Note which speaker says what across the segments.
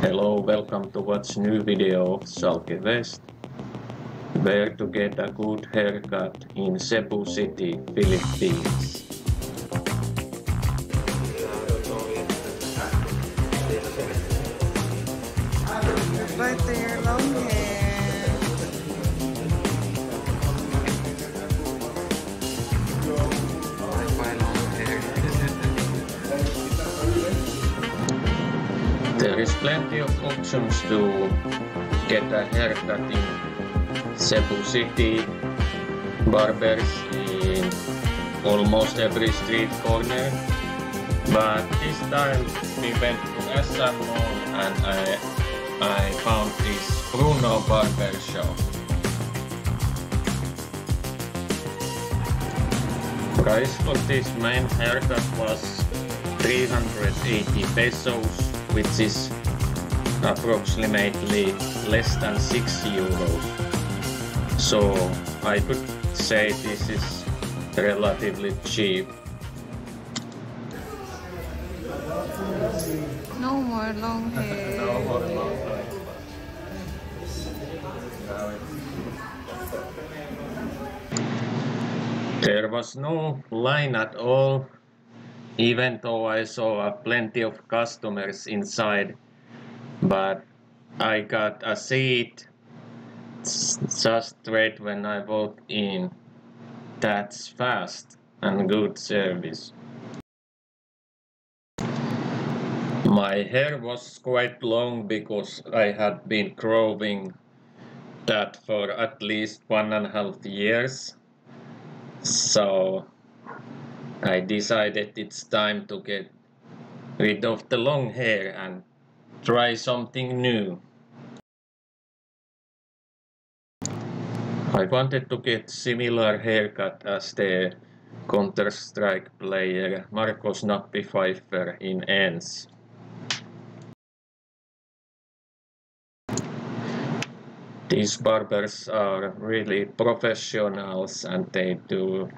Speaker 1: Hello, welcome to watch new video of Zalke West. Where to get a good haircut in Cebu City, Philippines. Is plenty of options to get a haircut in Cebu City. Barbers in almost every street corner. But this time we went to SM Mall and I, I found this Bruno Barber Shop. Price for this main haircut was 380 pesos, which is approximately less than 6 euros. So I could say this is relatively cheap.
Speaker 2: No more long hair.
Speaker 1: There was no line at all, even though I saw plenty of customers inside. But I got a seat just right when I walked in. That's fast and good service. My hair was quite long because I had been growing that for at least one and a half years. So I decided it's time to get rid of the long hair and try something new. I wanted to get similar haircut as the Counter-Strike player Marco Snappi Pfeiffer in ENCE. These barbers are really professionals and they do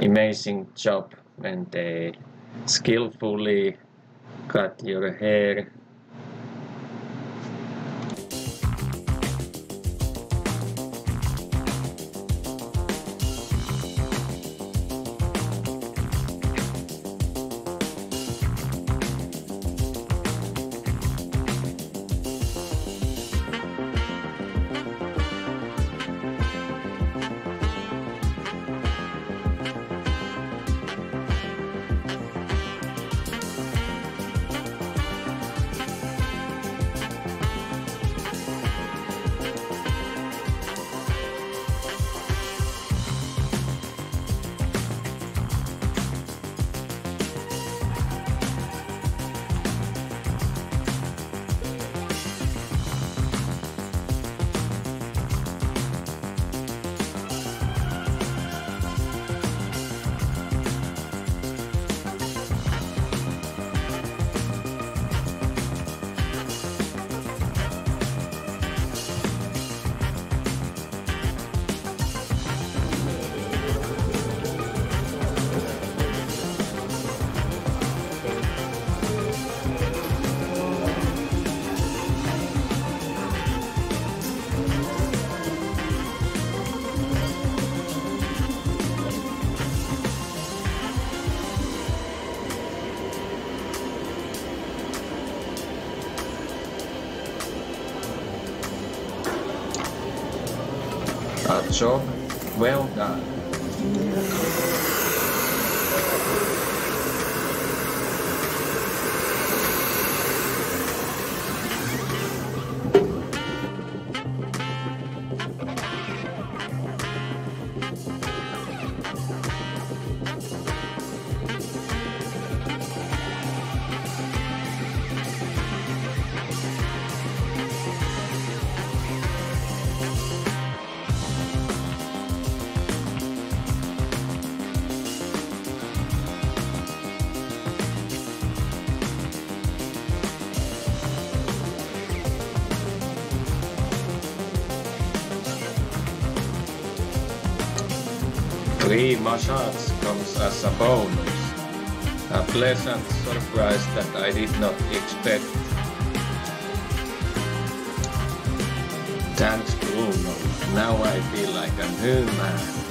Speaker 1: amazing job when they skillfully cut your hair. A job well done. Three mashups comes as a bonus. A pleasant surprise that I did not expect. Thanks Bruno, now I feel like a new man.